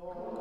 God.